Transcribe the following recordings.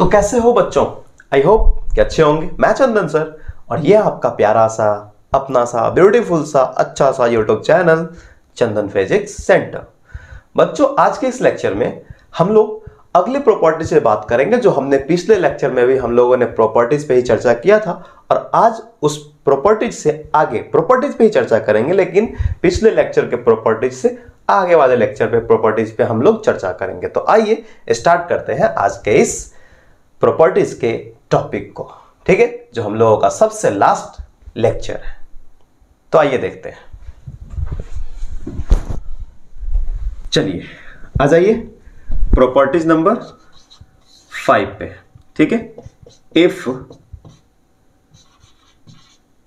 तो कैसे हो बच्चों? आई होप कि अच्छे होंगे। मैं चंदन सर, और ये आपका प्यारा सा, अपना सा ब्यूटीफुल सा अच्छा सा YouTube channel Chandan physics centre बच्चों, आज के इस लेक्चर में हम लोग अगले प्रॉपर्टी से बात करेंगे, जो हमने पिछले लेक्चर में भी हम लोगों ने प्रॉपर्टीज़ पे ही चर्चा किया था, और आज उस प्रॉपर्टीज़ से आगे प्रॉपर्टीज़ पे ही चर्चा करेंगे, लेकिन पिछले लेक्चर के प्रॉपर्टीज़ से आगे वाले लेक्चर पे प्रॉपर्टीज़ पे हम लोग चर्चा करेंगे। तो आइए स्टार्ट करते हैं आज के इस प्रॉपर्टीज़ के टॉपिक को। ठीक है? जो हम लोगों का सबसे लास्ट लेक्चर है। तो आइए देखते हैं। चलिए, आ जाइए। प्रॉपर्टीज़ नंबर फाइव पे। ठीक है? If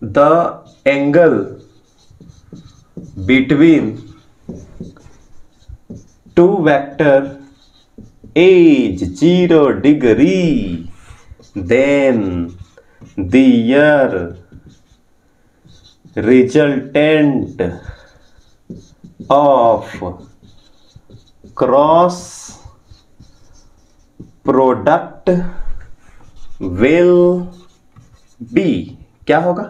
the angle between two vector is zero degree then the resultant of cross product will be क्या होगा?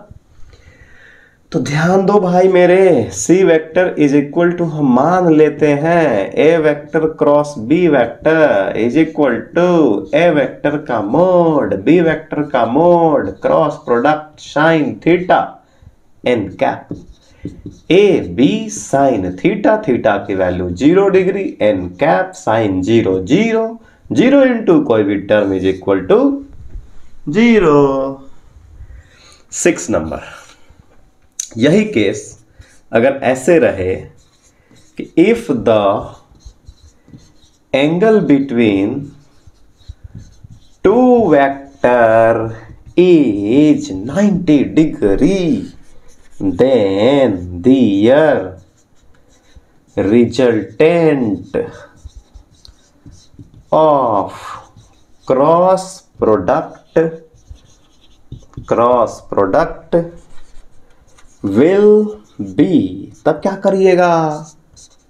तो ध्यान दो भाई मेरे c vector is equal to हम मान लेते हैं a vector cross b vector is equal to a vector का मोड बी वेक्टर का mod cross product sine theta n cap a b sine theta theta की value zero degree n cap sine zero zero zero into कोई भी term is equal to zero six number यही case अगर ऐसे रहे कि if the angle between two vector is 90 degree then their resultant of cross product cross product will be तब क्या करिएगा?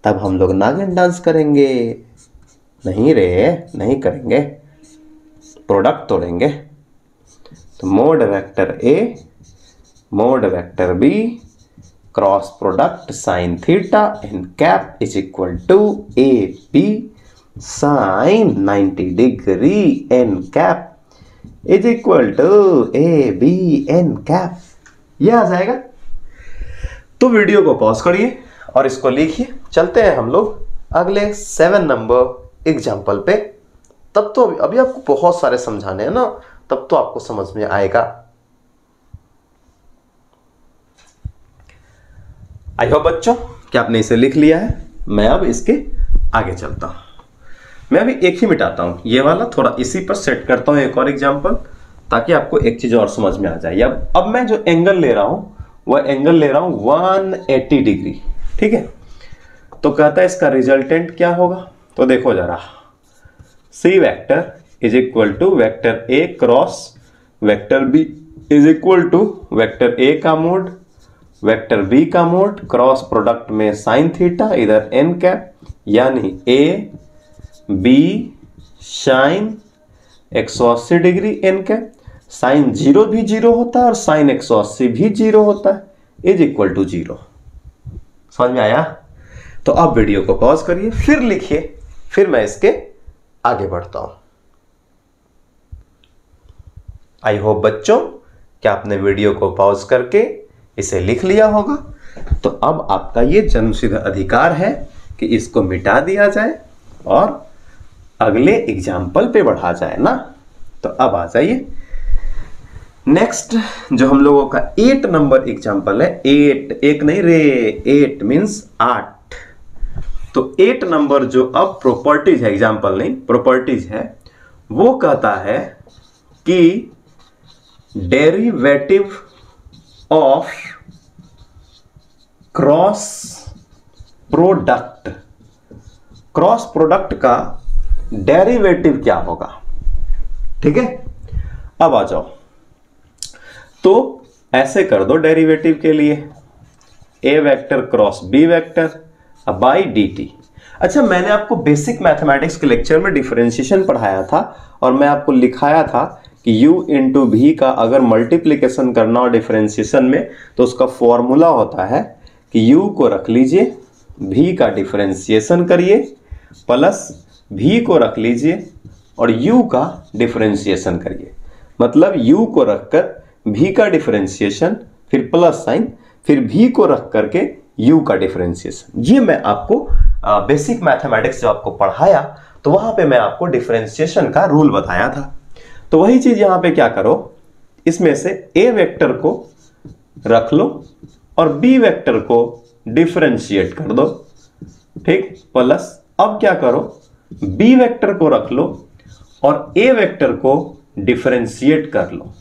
तब हम लोग नागिन डांस करेंगे। नहीं रे, नहीं करेंगे। प्रोडक्ट तोड़ेंगे। तो mod vector a mod vector b cross product sine theta n cap is equal to a p sine 90 degree n cap is equal to a b n cap यह आ जाएगा। तो वीडियो को पॉज करिए और इसको लिखिए। चलते हैं हम लोग अगले सेवन नंबर एग्ज़ाम्पल पे। तब तो अभी, अभी आपको बहुत सारे समझाने हैं ना तब तो आपको समझ में आएगा। आई होप बच्चों कि आपने इसे लिख लिया है। मैं अब इसके आगे चलता हूँ। मैं अभी एक ही मिटाता हूँ। ये वाला थोड़ा इसी पर सेट करता हूँ एक और एग्ज़ाम्पल ताकि आपको एक चीज़ और समझ में आ जाए। अब अब मैं जो एंगल ले रहा हूँ वह एंगल ले रहा हूँ 180 डिग्री ठीक है? तो कहता है, इसका रिजल्टेंट क्या होगा? तो देखो जरा। C vector is equal to vector a cross vector b is equal to vector a का मोड वेक्टर बी का मोड क्रॉस प्रोडक्ट में साइन थीटा इधर एन कैप यानी ए बी साइन एक सौ अस्सी degree n cap sine zero भी zero होता है और साइन एक सौ अस्सी भी ज़ीरो होता है। Is equal to zero. समझ में आया? तो अब वीडियो को पॉज करिए, फिर लिखिए, फिर मैं इसके आगे बढ़ता हूँ। आई होप बच्चों कि आपने वीडियो को पॉज करके इसे लिख लिया होगा? तो अब आपका ये जन्मसिद्ध अधिकार है कि इसको मिटा दिया जाए और अगले एग्ज़ाम्पल पे बढ़ा जाए ना? तो अब आ जाइए। नेक्स्ट जो हम लोगों का एट नंबर एग्ज़ाम्पल है एट एक नहीं, रे एट मीन्स आठ। तो एट नंबर जो अब प्रॉपर्टीज़ है एग्ज़ाम्पल नहीं प्रॉपर्टीज़ है, वो कहता है कि derivative of cross product cross product का डेरिवेटिव क्या होगा? ठीक है? अब आ जाओ। तो ऐसे कर दो डेरिवेटिव के लिए। A vector cross b vector by d t अच्छा मैंने आपको बेसिक मैथमेटिक्स के लेक्चर में डिफरेंशिएशन पढ़ाया था और मैं आपको लिखाया था कि u इंटू भी का अगर मल्टीप्लीकेशन करना हो डिफरेंशिएशन में तो उसका फॉर्मूला होता है कि u को रख लीजिए भी का डिफरेंशिएशन करिए प्लस भी को रख लीजिए और u का डिफरेंशिएशन करिए। मतलब u को रखकर v का डिफरेंशिएशन फिर प्लस साइन फिर भी को रख करके यू का डिफरेंशिएशन ये मैं आपको बेसिक मैथमेटिक्स जो आपको पढ़ाया तो वहाँ पे मैं आपको डिफरेंशिएशन का रूल बताया था। तो वही चीज़ यहाँ पे क्या करो, इसमें से ए वेक्टर को रख लो और बी वेक्टर को डिफरेंशिएट कर दो। ठीक? प्लस अब क्या करो बी वेक्टर को रख लो और ए वेक्टर को डिफरेंशिएट कर लो।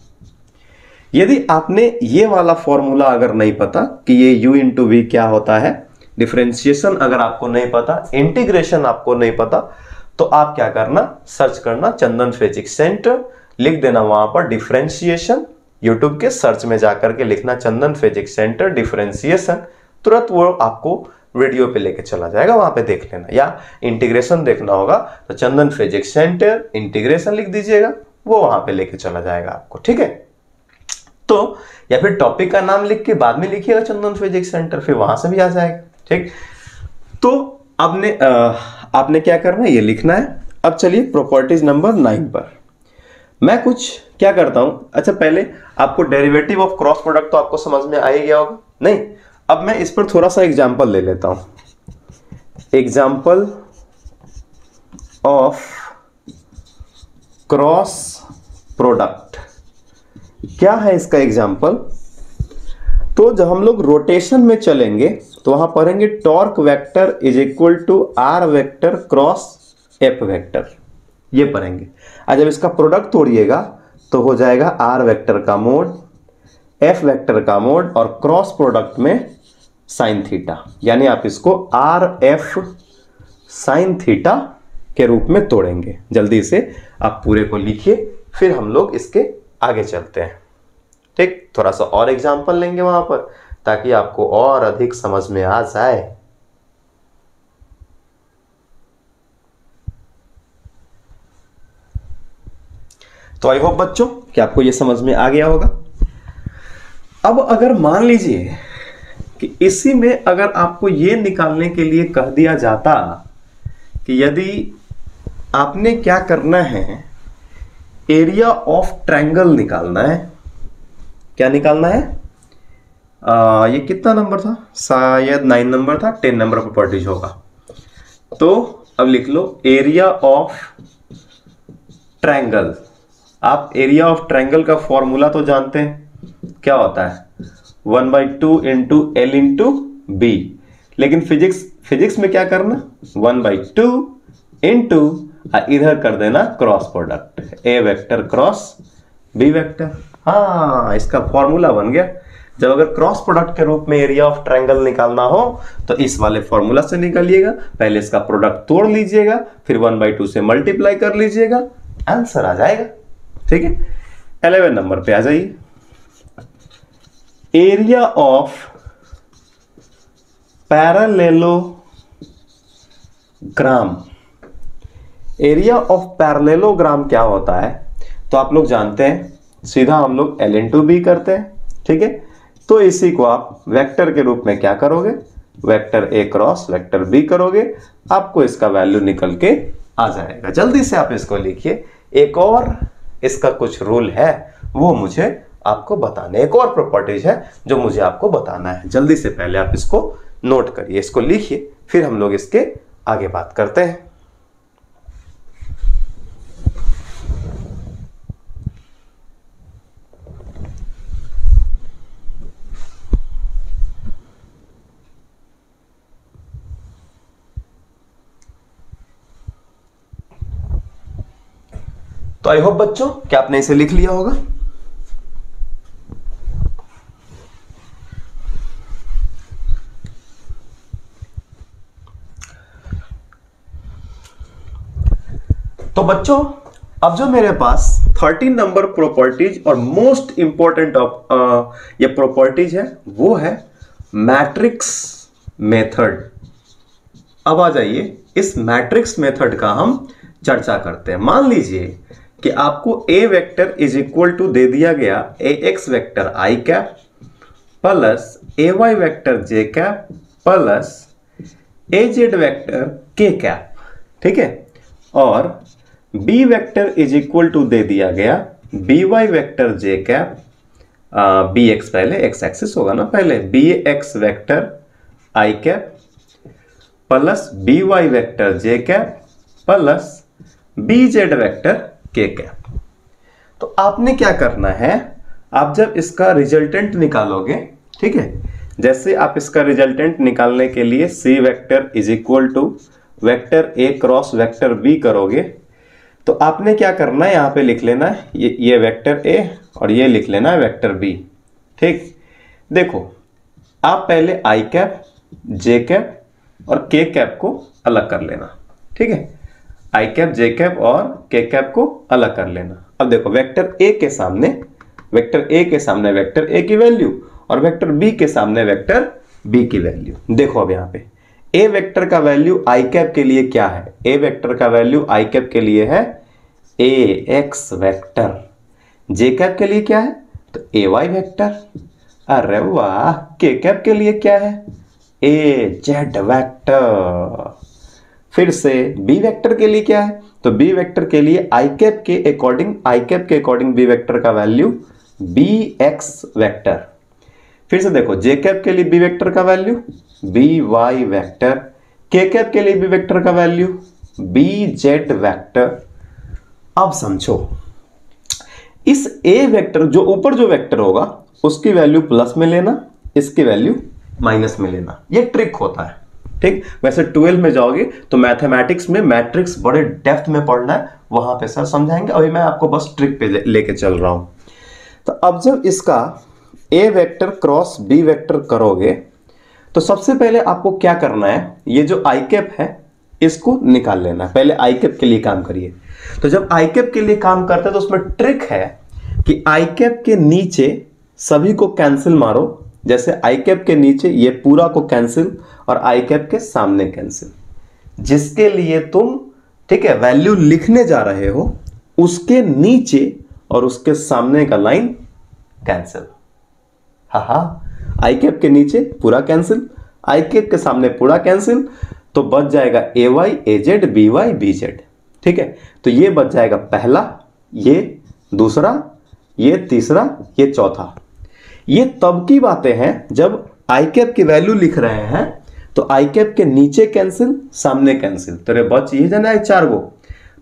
यदि आपने ये वाला फॉर्मूला अगर नहीं पता कि ये u इंटू वी क्या होता है डिफ्रेंसिएशन अगर आपको नहीं पता इंटीग्रेशन आपको नहीं पता तो आप क्या करना सर्च करना चंदन फिजिक्स सेंटर लिख देना वहाँ पर डिफ्रेंसिएशन यूट्यूब के सर्च में जाकर के लिखना चंदन फिजिक्स सेंटर डिफ्रेंसिएशन तुरंत वो आपको वीडियो पे लेके चला जाएगा, वहाँ पे देख लेना, या इंटीग्रेशन देखना होगा तो चंदन फिजिक्स सेंटर इंटीग्रेशन लिख दीजिएगा, वो वहाँ पे लेके चला जाएगा आपको, ठीक है? तो या फिर टॉपिक का नाम लिख के बाद में लिखिएगा चंदन फिजिक्स सेंटर फिर वहाँ से भी आ जाएगा, ठीक? तो आपने आपने क्या करना है? ये लिखना है। अब चलिए प्रॉपर्टीज़ नंबर नाइन पर। मैं कुछ क्या करता हूँ? अच्छा पहले आपको डेरिवेटिव ऑफ़ क्रॉस प्रोडक्ट तो आपको समझ में आ ही गया होगा। नहीं, अब मैं इस पर थोड़ा सा एग्ज़ाम्पल ले लेता हूँ। एग्ज़ाम्पल ऑफ़ क्रॉस प्रोडक्ट क्या है इसका एग्ज़ाम्पल तो जब हम लोग रोटेशन में चलेंगे तो वहाँ पढ़ेंगे torque vector is equal to r vector cross f vector ये पढ़ेंगे। आज जब इसका प्रोडक्ट तोड़िएगा तो हो जाएगा आर वेक्टर का मोड एफ़ वेक्टर का मोड और क्रॉस प्रोडक्ट में साइन थीटा यानी आप इसको आर एफ़ साइन थीटा के रूप में तोड़ेंगे। जल्दी से आप पूरे को लिखिए, फिर हम लोग इसके आगे चलते हैं। ठीक थोड़ा सा और एग्ज़ाम्पल लेंगे वहाँ पर, ताकि आपको और अधिक समझ में आ जाए। तो आई होप बच्चों, कि आपको यह समझ में आ गया होगा। अब अगर मान लीजिए कि इसी में अगर आपको यह निकालने के लिए कह दिया जाता कि यदि आपने क्या करना है एरिया ऑफ़ ट्रायंगल निकालना है। क्या निकालना है? आ, ये कितना नंबर था? शायद नाइन नंबर था टेन नंबर प्रॉपर्टीज़ होगा। तो अब लिख लो एरिया ऑफ़ ट्रायंगल आप एरिया ऑफ़ ट्रायंगल का फॉर्मूला तो जानते हैं। क्या होता है? One by two into l into b लेकिन फिजिक्स फिजिक्स में क्या करना? वन बाई टू इंटू इधर कर देना cross product a vector cross b vector हाँ इसका फॉर्मूला बन गया। जब अगर क्रॉस प्रोडक्ट के रूप में एरिया ऑफ़ ट्रायंगल निकालना हो तो इस वाले फॉर्मूला से निकालिएगा। पहले इसका प्रोडक्ट तोड़ लीजिएगा, फिर वन बाई टू से मल्टीप्लाई कर लीजिएगा। आंसर आ जाएगा। ठीक है? एलेवन नंबर पे आ जाइए। Area of parallelogram area of parallelogram क्या होता है? तो आप लोग जानते हैं, सीधा हम लोग एल इन टू बी करते हैं, ठीक है? तो इसी को आप वेक्टर के रूप में क्या करोगे? Vector a cross vector b करोगे, आपको इसका वैल्यू निकल के आ जाएगा। जल्दी से आप इसको लिखिए। एक और इसका कुछ रूल है, वो मुझे आपको बताना है। एक और प्रॉपर्टीज़ है, जो मुझे आपको बताना है। जल्दी से पहले आप इसको नोट करिए, इसको लिखिए, फिर हम लोग इसके आगे बात करते हैं। तो आई होप बच्चों, क्या आपने इसे लिख लिया होगा? तो बच्चों, अब जो मेरे पास 13 नंबर प्रॉपर्टीज़ और मोस्ट इंपॉर्टेंट ऑफ़ ये प्रॉपर्टीज़ है, वो है मैट्रिक्स मेथड अब आ जाइए, इस मैट्रिक्स मेथड का हम चर्चा करते हैं। मान लीजिए कि आपको a vector is equal to दे दिया गया a x vector i cap plus a y vector j cap plus a z vector k cap ठीक है? और b vector is equal to दे दिया गया b y vector j cap b x पहले x axis होगा ना पहले। B x vector i cap plus b y vector j cap plus b z vector k cap तो आपने क्या करना है, आप जब इसका रिजल्टेंट निकालोगे, ठीक है, जैसे आप इसका रिजल्टेंट निकालने के लिए c vector is equal to vector a cross vector b करोगे तो आपने क्या करना है, यहाँ पे लिख लेना है, ये ये वेक्टर ए और ये लिख लेना है वेक्टर बी ठीक। देखो, आप पहले आई कैप जे कैप और के कैप को अलग कर लेना, ठीक है। आई कैप जे कैप और के कैप को अलग कर लेना। अब देखो वेक्टर ए के सामने वेक्टर ए के सामने वेक्टर ए की वैल्यू और वेक्टर बी के सामने वेक्टर बी की वैल्यू देखो अब यहाँ पे ए वेक्टर का वैल्यू आई कैप के लिए क्या है? ए वेक्टर का वैल्यू आई कैप के लिए है a x vector j cap के लिए क्या है? तो ए वाई वेक्टर अरे वाह के कैप के लिए क्या है? ए जेड वेक्टर फिर से बी वेक्टर के लिए क्या है? तो बी वेक्टर के लिए आई कैप के अकॉर्डिंग आई कैप के अकॉर्डिंग बी वेक्टर का वैल्यू बी एक्स वैक्टर फिर से देखो जे कैप के लिए बी वेक्टर का value b y vector k cap के लिए बी वेक्टर का वैल्यू बी जेड वैक्टर अब समझो, इस ए वेक्टर जो ऊपर जो वेक्टर होगा, उसकी वैल्यू प्लस में लेना, इसकी वैल्यू माइनस में लेना. ये ट्रिक होता है. ठीक? वैसे ट्वेल्व में जाओगे तो मैथमेटिक्स में मैट्रिक्स बड़े डेप्थ में पढ़ना है, वहाँ पे सर समझाएँगे। अभी मैं आपको बस ट्रिक पे लेके चल रहा हूँ। तो अब जब इसका a vector cross b vector करोगे तो सबसे पहले आपको क्या करना है? ये जो आई कैप है, इसको निकाल लेना पहले आई कैप के लिए काम करिए। तो जब आई कैप के लिए काम करते हैं तो उसमें ट्रिक है कि आई कैप के नीचे सभी को कैंसिल मारो जैसे आई कैप के नीचे ये पूरा को कैंसिल और आई कैप के सामने कैंसिल जिसके लिए तुम, ठीक है वैल्यू लिखने जा रहे हो, उसके नीचे और उसके सामने का लाइन कैंसिल हा हा आई कैप के नीचे पूरा कैंसिल आई कैप के सामने पूरा कैंसिल तो बच जाएगा a y a z b y b z ठीक है तो ये बच जाएगा पहला, ये दूसरा, ये तीसरा, ये चौथा। ये तब की बातें हैं जब आई कैप की वैल्यू लिख रहे हैं तो आई कैप के नीचे कैंसिल सामने कैंसिल तो रे बच, ये जाना है चार गो।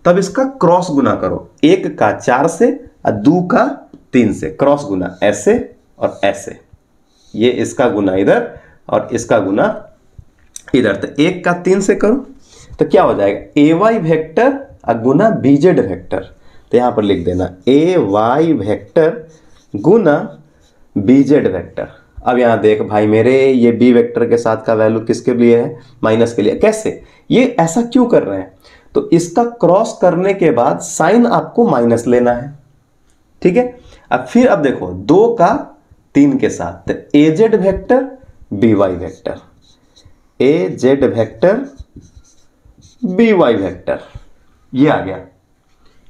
तब इसका क्रॉस गुना करो। एक का चार से और दो का तीन से। क्रॉस गुना ऐसे और ऐसे। ये इसका गुना इधर और इसका गुना इधर। तो एक का तीन से करो तो क्या हो जाएगा? ए वाई वेक्टर और गुना बीजेड वेक्टर तो यहाँ पर लिख देना। ए वाई वेक्टर गुना बीजेड वैक्टर अब यहाँ देख, भाई मेरे, ये बी वेक्टर के साथ का वैल्यू किसके लिए है? माइनस के लिए। कैसे? ये ऐसा क्यों कर रहे हैं? तो इसका क्रॉस करने के बाद साइन आपको माइनस लेना है। ठीक है? अब फिर, अब देखो, दो का तीन के साथ। A z vector b y vector a z vector b y vector ये आ गया।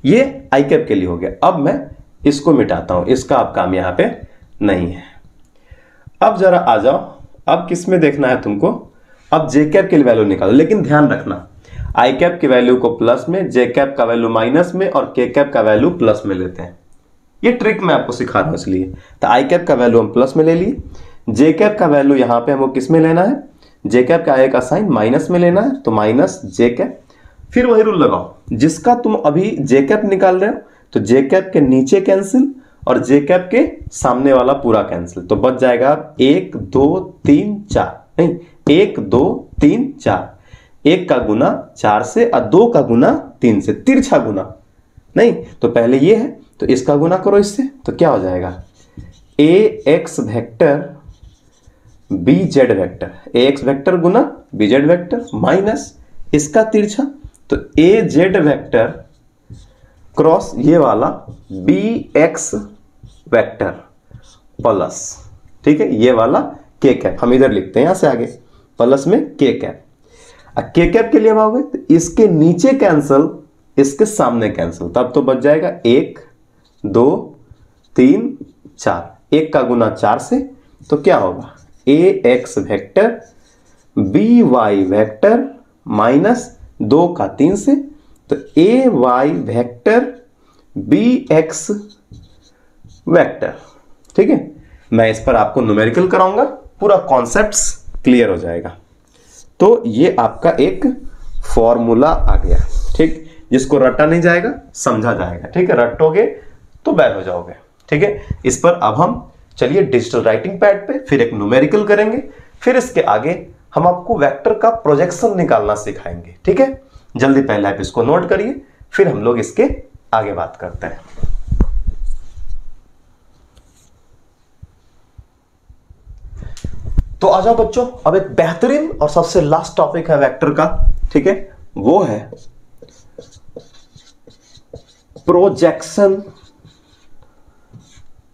ये आई कैप के लिए हो गया। अब मैं इसको मिटाता हूँ। इसका आप काम यहाँ पे नहीं है। अब जरा आ जाओ। अब किसमें देखना है तुमको? अब जे कैप की वैल्यू निकालो। लेकिन ध्यान रखना आई कैप की वैल्यू को प्लस में जे कैप का वैल्यू माइनस में और के कैप का वैल्यू प्लस में लेते हैं। ये ट्रिक मैं आपको सिखा रहा हूँ इसलिए। तो आई कैप का वैल्यू हम प्लस में ले लिए। जे कैप का वैल्यू यहाँ पे हमको किसमें लेना है? जे कैप का आएगा साइन माइनस में लेना है तो माइनस जे कैप फिर वही रूल लगाओ। जिसका तुम अभी जे कैप निकाल रहे हो तो जे कैप के नीचे कैंसिल और जे कैप के सामने वाला पूरा कैंसिल तो बच जाएगा एक, दो, तीन, चार। नहीं, एक, दो, तीन, चार। एक का गुना चार से और दो का गुना तीन से, तिरछा गुना। नहीं तो पहले ये है तो इसका गुना करो इससे तो क्या हो जाएगा? A x vector b z vector a x vector Guna B Z vector minus इसका तिरछा। तो ए जेड वेक्टर क्रॉस ये वाला बी एक्स वैक्टर प्लस, ठीक है, ये वाला के कैप हम इधर लिखते हैं यहाँ से आगे, प्लस में के कैप के कैप के लिए भागोगे तो इसके नीचे कैंसल इसके सामने कैंसल तब तो बच जाएगा एक, दो, तीन, चार। एक का गुना चार से तो क्या होगा? A x vector b y vector minus दो का तीन से तो a y vector b x vector ठीक है? मैं इस पर आपको न्यूमेरिकल कराऊँगा, पूरा कॉन्सेप्ट्स क्लियर हो जाएगा। तो ये आपका एक फॉर्मूला आ गया, ठीक? जिसको रटा नहीं जाएगा, समझा जाएगा, ठीक है? रटोगे तो बैल हो जाओगे, ठीक है? इस पर अब हम चलिए डिजिटल राइटिंग पैड पे, फिर एक न्यूमेरिकल करेंगे, फिर इसके आगे हम आपको वेक्टर का प्रोजेक्शन निकालना सिखाएँगे, ठीक है? जल्दी पहले आप इसको नोट करिए, फिर हम लोग इसके आगे बात करते हैं। तो आ जाओ बच्चों, अब एक बेहतरीन और सबसे लास्ट टॉपिक है वेक्टर का, ठीक है? वो है प्रोजेक्शन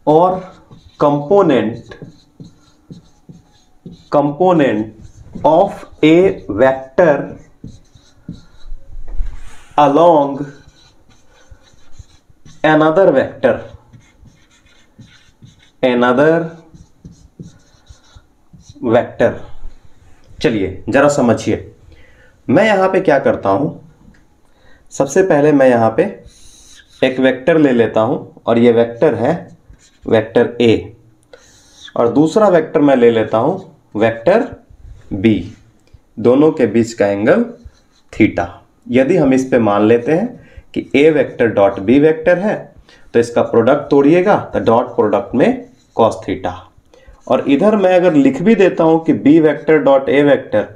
और component component of a vector along another vector. Another vector चलिए, जरा समझिए। मैं यहाँ पे क्या करता हूँ? सबसे पहले मैं यहाँ पे एक वेक्टर ले लेता हूँ और ये वेक्टर है वेक्टर ए और दूसरा वेक्टर मैं ले लेता हूँ वेक्टर बी दोनों के बीच का एंगल थीटा यदि हम इस पे मान लेते हैं कि a vector dot b vector है तो इसका प्रोडक्ट तोड़िएगा तो डॉट प्रोडक्ट में कॉस थीटा और इधर मैं अगर लिख भी देता हूँ कि b vector dot a vector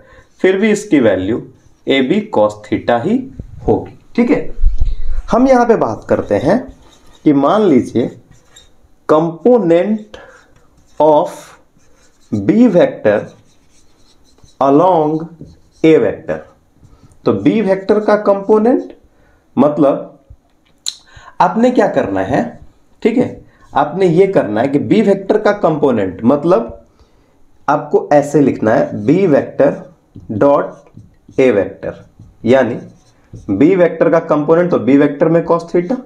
फिर भी इसकी value a b cos theta ही होगी। ठीक है? हम यहाँ पे बात करते हैं कि मान लीजिए component of b vector along a vector तो बी वेक्टर का कंपोनेंट मतलब आपने क्या करना है? ठीक है? आपने ये करना है कि बी वेक्टर का कंपोनेंट मतलब आपको ऐसे लिखना है b vector dot a vector यानी बी वेक्टर का कंपोनेंट तो बी वेक्टर में कॉस थीटा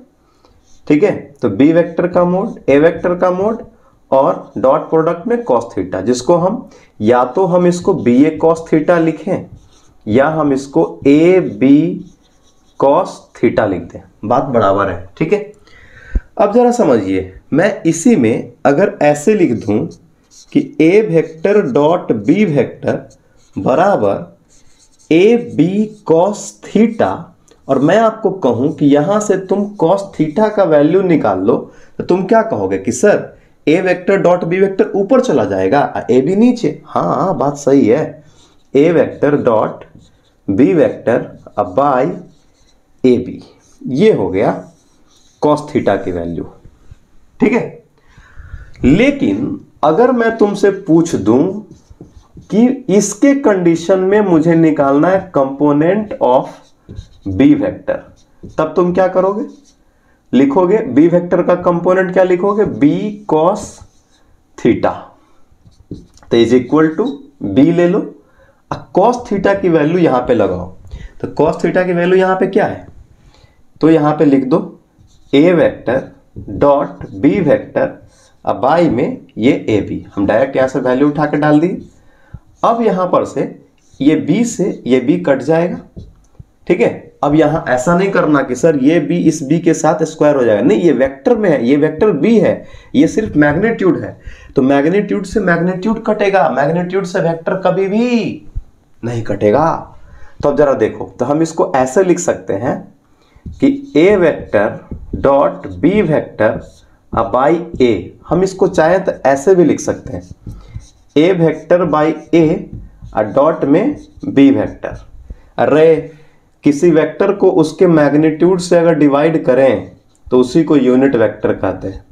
ठीक है? तो बी वेक्टर का मोड ए वेक्टर का मोड और डॉट प्रोडक्ट में कॉस थीटा जिसको हम, या तो हम इसको बी ए कॉस थीटा लिखें या हम इसको ए बी कॉस थीटा लिख दें बात बराबर है, ठीक है? अब जरा समझिए, मैं इसी में अगर ऐसे लिख दूँ कि a vector dot b vector बराबर ए बी कॉस थीटा और मैं आपको कहूँ कि यहाँ से तुम कॉस थीटा का वैल्यू निकाल लो तो तुम क्या कहोगे कि, sir a vector dot b vector ऊपर चला जाएगा ए बी नीचे। हाँ बात सही है। A vector dot b vector अब बाय ए बी ये हो गया कॉस थीटा की वैल्यू ठीक है? लेकिन अगर मैं तुमसे पूछ दूँ कि इसके कंडीशन में मुझे निकालना है कंपोनेंट ऑफ़ बी वेक्टर तब तुम क्या करोगे? लिखोगे बी वेक्टर का कंपोनेंट क्या लिखोगे? बी कॉस थीटा तो इज़ इक्वल टू बी ले लो। कॉस थीटा की वैल्यू यहाँ पे लगाओ। तो कॉस थीटा की वैल्यू यहाँ पे क्या है? तो यहाँ पे लिख दो a vector dot b vector अब बाई में ये ए बी हम डायरेक्ट यहाँ से वैल्यू उठा के डाल दिए। अब यहाँ पर से ये बी से ये बी कट जाएगा, ठीक है? अब यहाँ ऐसा नहीं करना कि सर ये बी इस बी के साथ स्क्वायर हो जाएगा। नहीं, ये वेक्टर में है, ये वेक्टर बी है, ये सिर्फ़ मैग्नीट्यूड है। तो मैग्नीट्यूड से मैग्नीट्यूड कटेगा मैग्नीट्यूड से वेक्टर कभी भी। नहीं कटेगा। तो अब जरा देखो तो हम इसको ऐसे लिख सकते हैं कि a vector dot b vector by a हम इसको चाहें तो ऐसे भी लिख सकते हैं। A vector by a dot में बी वेक्टर अरे, किसी वेक्टर को उसके मैग्नीट्यूड से अगर डिवाइड करें तो उसी को यूनिट वेक्टर कहते हैं।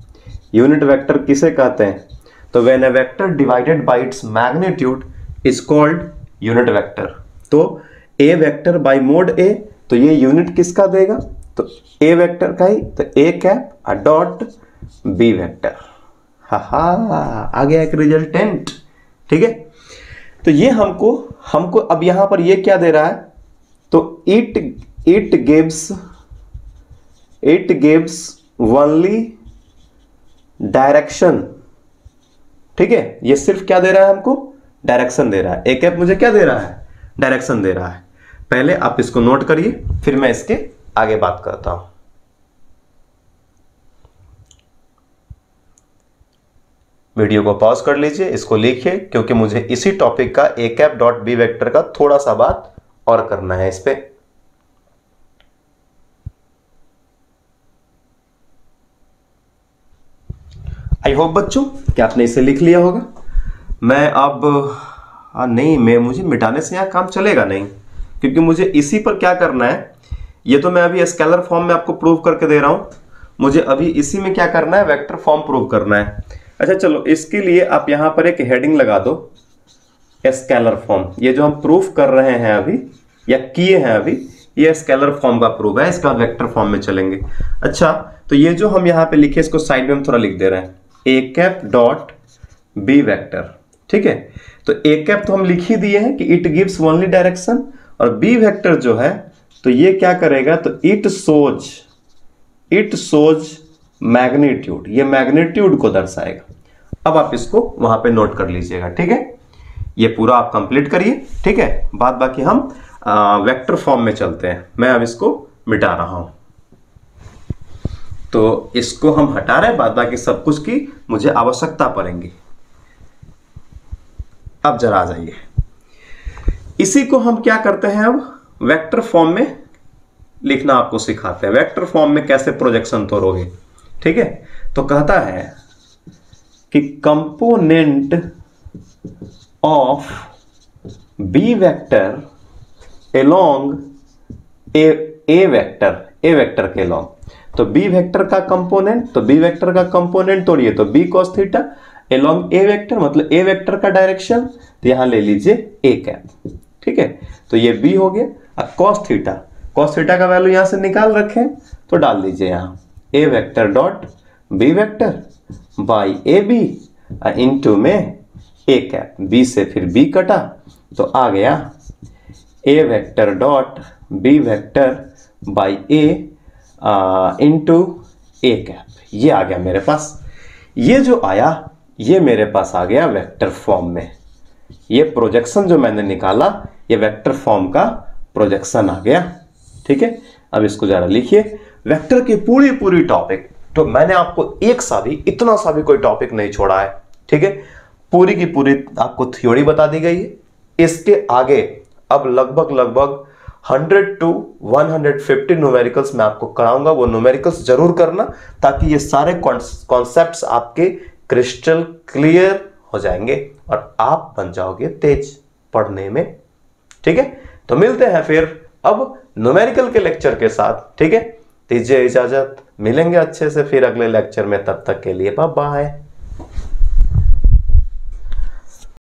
यूनिट वेक्टर किसे कहते हैं? तो when a vector divided by its magnitude is called unit vector. तो a vector by mod a तो ये यूनिट किसका देगा? तो ए वेक्टर का ही तो a cap dot b vector हा आ गया एक रिजल्टेंट ठीक है? तो ये हमको हमको अब यहाँ पर ये क्या दे रहा है? तो it it gives it gives only direction ठीक है? ये सिर्फ़ क्या दे रहा है हमको? डायरेक्शन दे रहा है। एक ऐप मुझे क्या दे रहा है? डायरेक्शन दे रहा है। पहले आप इसको नोट करिए, फिर मैं इसके आगे बात करता हूँ। वीडियो को पॉज कर लीजिए, इसको लिखिए, क्योंकि मुझे इसी टॉपिक का A cap dot B vector का थोड़ा सा बात और करना है इस पर आई होप बच्चों कि आपने इसे लिख लिया होगा? मैं अब आ, हाँ, नहीं मैं मुझे मिटाने से यहाँ काम चलेगा नहीं। क्योंकि मुझे इसी पर क्या करना है? ये तो मैं अभी स्केलर फॉर्म में आपको प्रूव करके दे रहा हूँ। मुझे अभी इसी में क्या करना है? वेक्टर फॉर्म प्रूव करना है। अच्छा चलो इसके लिए आप यहाँ पर एक हेडिंग लगा दो। स्केलर फॉर्म ये जो हम प्रूफ कर रहे हैं अभी या किए हैं अभी ये स्केलर फॉर्म का प्रूफ है। इसका वेक्टर फॉर्म में चलेंगे। अच्छा तो ये जो हम यहाँ पे लिखे इसको साइड में हम थोड़ा लिख दे रहे हैं। A cap dot B vector ठीक है? तो ए कैप तो हम लिख ही दिए हैं कि इट गिव्स ओनली डायरेक्शन और बी वेक्टर जो है तो ये क्या करेगा? तो it shows it shows magnitude ये मैग्नीट्यूड को दर्शाएगा। अब आप इसको वहाँ पे नोट कर लीजिएगा, ठीक है? ये पूरा आप कंप्लीट करिए, ठीक है? बाद बाकी हम वेक्टर फॉर्म में चलते हैं। मैं अब इसको मिटा रहा हूँ। तो इसको हम हटा रहे हैं, बाद बाकी सब कुछ की मुझे आवश्यकता पड़ेगी। अब जरा आ जाइए। इसी को हम क्या करते हैं अब? वेक्टर फॉर्म में लिखना आपको सिखाते हैं। वेक्टर फॉर्म में कैसे प्रोजेक्शन तोड़ोगे? ठीक है? तो कहता है कि component of B vector along A A vector A vector के एलोंग तो बी वेक्टर का कंपोनेंट तो बी वेक्टर का कंपोनेंट तोड़िए। तो B cos theta along A vector मतलब ए वेक्टर का डायरेक्शन तो यहाँ ले लीजिए ए कैप ठीक है? तो ये बी हो गया। अब कॉस थीटा कॉस थीटा का वैल्यू यहाँ से निकाल रखें तो डाल दीजिए यहाँ। A vector dot B vector by A B into में ए कैप बी से फिर बी कटा तो आ गया। A vector dot B vector by A into A cap ये आ गया मेरे पास। ये जो आया ये मेरे पास आ गया वेक्टर फॉर्म में। ये प्रोजेक्शन जो मैंने निकाला, ये वेक्टर फॉर्म का प्रोजेक्शन आ गया। ठीक है? अब इसको जरा लिखिए। वेक्टर की पूरी पूरी टॉपिक तो मैंने आपको एक सा भी, इतना सा भी कोई टॉपिक नहीं छोड़ा है। ठीक है? पूरी की पूरी आपको थ्योरी बता दी गई है। इसके आगे अब लगभग लगभग 100 टू 150 न्यूमेरिकल्स मैं आपको कराऊँगा। वो न्यूमेरिकल्स ज़रूर करना ताकि ये सारे कॉन्सेप्ट्स आपके क्रिस्टल क्लियर हो जाएँगे और आप बन जाओगे तेज पढ़ने में। ठीक है? तो मिलते हैं फिर अब न्यूमेरिकल के लेक्चर के साथ। ठीक है? दीजिए इजाज़त। मिलेंगे अच्छे से फिर अगले लेक्चर में। तब तक के लिए बाय